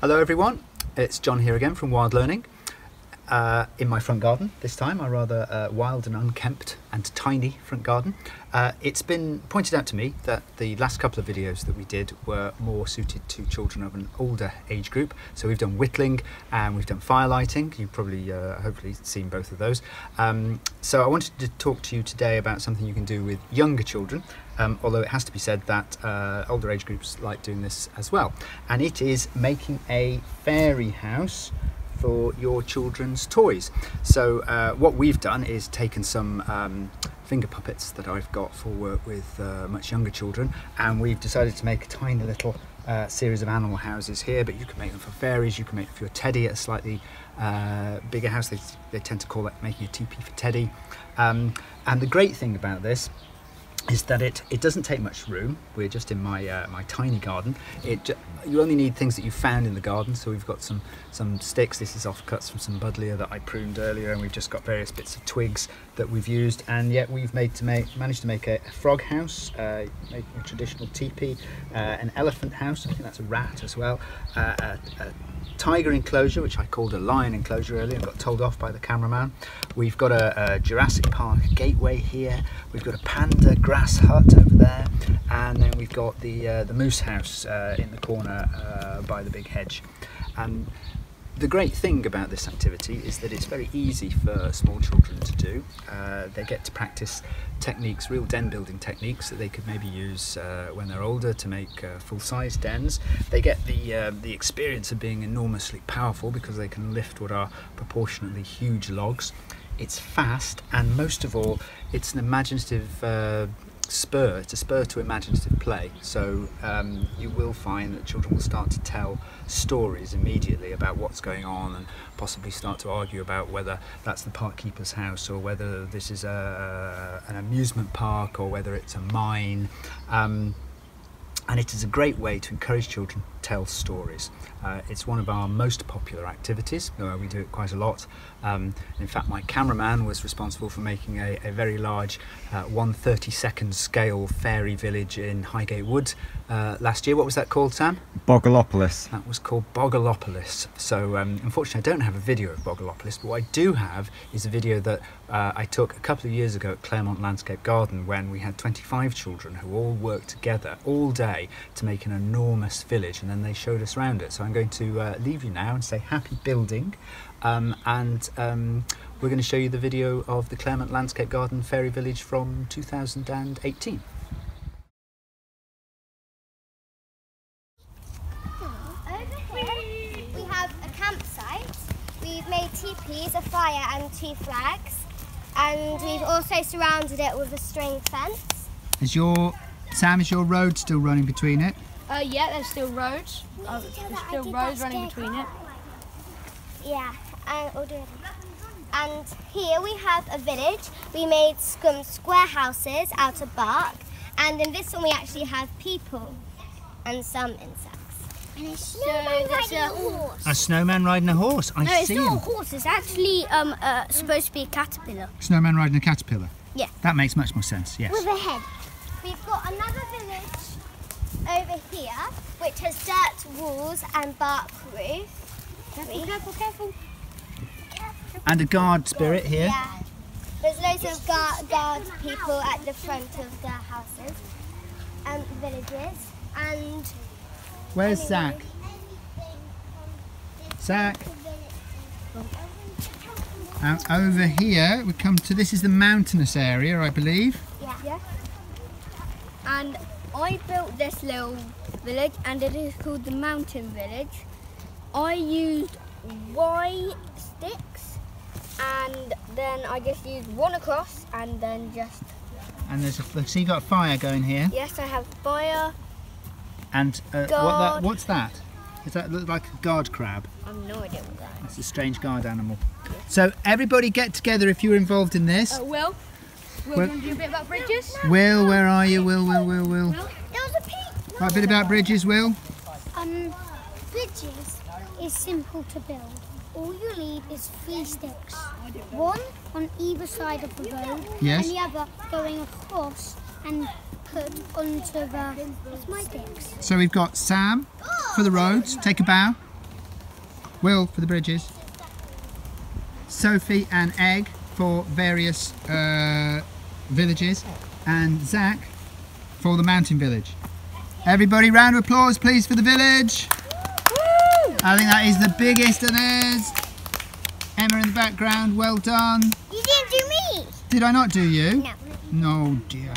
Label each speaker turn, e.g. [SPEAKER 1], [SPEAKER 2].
[SPEAKER 1] Hello everyone, it's John here again from Wild Learning. Uh, in my front garden this time, a rather uh, wild and unkempt and tiny front garden. Uh, it's been pointed out to me that the last couple of videos that we did were more suited to children of an older age group. So we've done whittling and we've done firelighting. You've probably uh, hopefully seen both of those. Um, so I wanted to talk to you today about something you can do with younger children. Um, although it has to be said that uh, older age groups like doing this as well. And it is making a fairy house for your children's toys. So uh, what we've done is taken some um, finger puppets that I've got for work with uh, much younger children and we've decided to make a tiny little uh, series of animal houses here but you can make them for fairies, you can make them for your teddy at a slightly uh, bigger house, they, they tend to call it making a teepee for teddy. Um, and the great thing about this is that it, it doesn't take much room. We're just in my uh, my tiny garden. It you only need things that you found in the garden. So we've got some some sticks. This is offcuts from some buddleia that I pruned earlier, and we've just got various bits of twigs that we've used. And yet we've made to make managed to make a, a frog house, uh, a traditional teepee, uh, an elephant house. I think that's a rat as well. Uh, a, a tiger enclosure, which I called a lion enclosure earlier and got told off by the cameraman. We've got a, a Jurassic Park gateway here. We've got a panda grass hut over there. And then we've got the, uh, the moose house uh, in the corner uh, by the big hedge. And the great thing about this activity is that it's very easy for small children to do. Uh, they get to practice techniques, real den building techniques that they could maybe use uh, when they're older to make uh, full-size dens. They get the the experience of being enormously powerful because they can lift what are proportionately huge logs. It's fast and most of all, it's an imaginative spur, it's a spur to imaginative play. So um, you will find that children will start to tell stories immediately about what's going on and possibly start to argue about whether that's the park keeper's house or whether this is a, an amusement park or whether it's a mine. Um, and it is a great way to encourage children to tell stories. Uh, it's one of our most popular activities. Uh, we do it quite a lot. Um, in fact, my cameraman was responsible for making a, a very large uh, 132nd scale fairy village in Highgate Wood uh, last year. What was that called, Sam?
[SPEAKER 2] Bogalopolis.
[SPEAKER 1] That was called Bogalopolis. So um, unfortunately I don't have a video of Bogalopolis, but what I do have is a video that uh, I took a couple of years ago at Claremont Landscape Garden when we had 25 children who all worked together all day to make an enormous village and then they showed us around it. So I'm going to uh, leave you now and say happy building um, and um, we're going to show you the video of the Claremont Landscape Garden Fairy Village from 2018.
[SPEAKER 3] We have a campsite. We've made a fire and two flags. And we've also surrounded it with a string fence.
[SPEAKER 1] Is your Sam is your road still running between it?
[SPEAKER 4] Uh, yeah, there's still roads. Uh, there's still roads running between it.
[SPEAKER 3] Yeah, and we'll do it. And here we have a village. We made some square houses out of bark. And in this one we actually have people and some insects. And a snowman
[SPEAKER 4] there's
[SPEAKER 3] riding
[SPEAKER 4] a-
[SPEAKER 3] a horse.
[SPEAKER 1] A snowman riding a horse. I
[SPEAKER 4] No, it's
[SPEAKER 1] see
[SPEAKER 4] not a horse. It's actually um uh, supposed to be a caterpillar.
[SPEAKER 1] Snowman riding a caterpillar.
[SPEAKER 4] Yeah.
[SPEAKER 1] That makes much more sense. Yes.
[SPEAKER 3] With a head. We've got another village over here, which has dirt walls and bark roof.
[SPEAKER 4] Careful, careful, careful.
[SPEAKER 1] And a guard spirit here.
[SPEAKER 3] Yeah. There's loads of guard, guard people at the front of the houses and villages. And
[SPEAKER 1] Where's Zach? Zach. And over here we come to this is the mountainous area, I believe.
[SPEAKER 3] yeah.
[SPEAKER 4] Yeah. And I built this little village, and it is called the Mountain Village. I used Y sticks, and then I just used one across, and then just
[SPEAKER 1] And there's a so you got a fire going here.
[SPEAKER 4] yes, I have fire.
[SPEAKER 1] And uh, what that, what's that? Does that look like a guard crab?
[SPEAKER 4] I have no idea what that is.
[SPEAKER 1] It's a strange guard animal. So everybody get together if you're involved in this.
[SPEAKER 4] Uh, Will, Will,
[SPEAKER 1] Well-
[SPEAKER 4] you want to do a bit about bridges?
[SPEAKER 1] Will, where are you? Will, Will, Will, Will.
[SPEAKER 3] There was a pig.
[SPEAKER 1] Right, a bit about bridges, Will.
[SPEAKER 3] Um, bridges is simple to build. All you need is three sticks. One on either side of the road,
[SPEAKER 1] Yes.
[SPEAKER 3] and the other going across and put onto the sticks.
[SPEAKER 1] So we've got Sam for the roads. Take a bow. Will for the bridges. Sophie and Egg for various uh, villages. And Zach for the mountain village. Everybody, round of applause, please, for the village. I think that is the biggest, and there's Emma in the background. Well done.
[SPEAKER 3] You didn't do me.
[SPEAKER 1] Did I not do you?
[SPEAKER 3] No.
[SPEAKER 1] No, dear.